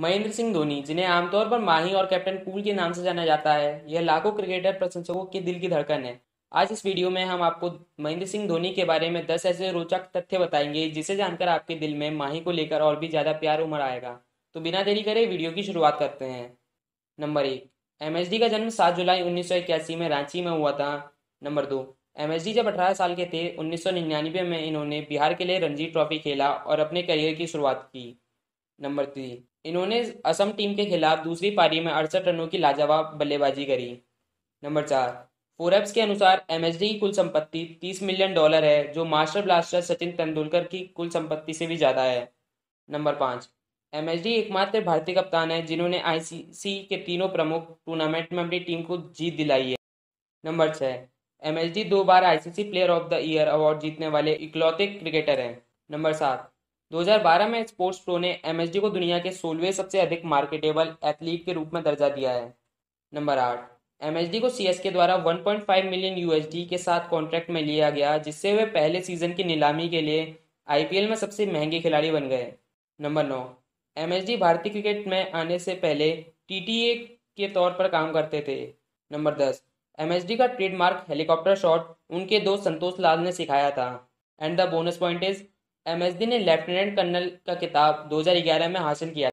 महेंद्र सिंह धोनी, जिन्हें आमतौर पर माही और कैप्टन कूल के नाम से जाना जाता है, यह लाखों क्रिकेटर प्रशंसकों के दिल की धड़कन है। आज इस वीडियो में हम आपको महेंद्र सिंह धोनी के बारे में 10 ऐसे रोचक तथ्य बताएँगे, जिसे जानकर आपके दिल में माही को लेकर और भी ज़्यादा प्यार उमड़ आएगा। तो बिना देरी करे वीडियो की शुरुआत करते हैं। नंबर एक एम का जन्म सात जुलाई उन्नीस सौ इक्यासी में रांची में हुआ था। नंबर दो एम जब 18 साल के थे, उन्नीस सौ निन्यानवे में इन्होंने बिहार के लिए रणजी ट्रॉफी खेला और अपने करियर की शुरुआत की। नंबर थ्री इन्होंने असम टीम के खिलाफ दूसरी पारी में अड़सठ रनों की लाजवाब बल्लेबाजी करी। नंबर चार, फोरेब्स के अनुसार एमएसडी की कुल संपत्ति 30 मिलियन डॉलर है, जो मास्टर ब्लास्टर सचिन तेंदुलकर की कुल संपत्ति से भी ज़्यादा है। नंबर पाँच एमएसडी एकमात्र भारतीय कप्तान है, जिन्होंने आईसीसी के तीनों प्रमुख टूर्नामेंट में अपनी टीम को जीत दिलाई है। नंबर छः एमएसडी दो बार ICC player of the year award जीतने वाले इकलौते क्रिकेटर हैं। नंबर सात 2012 में स्पोर्ट्स प्रो ने एमएसडी को दुनिया के सोलहवें सबसे अधिक मार्केटेबल एथलीट के रूप में दर्जा दिया है। नंबर आठ एमएसडी को सीएसके द्वारा 1.5 मिलियन यूएसडी के साथ कॉन्ट्रैक्ट में लिया गया, जिससे वे पहले सीज़न की नीलामी के लिए आईपीएल में सबसे महँगे खिलाड़ी बन गए। नंबर नौ एमएसडी भारतीय क्रिकेट में आने से पहले टीटीए के तौर पर काम करते थे। नंबर दस एमएसडी का ट्रेडमार्क हेलीकॉप्टर शॉट उनके दोस्त संतोष लाल ने सिखाया था। And the bonus point is MSD ने लेफ्टिनेंट कर्नल का खिताब 2011 में हासिल किया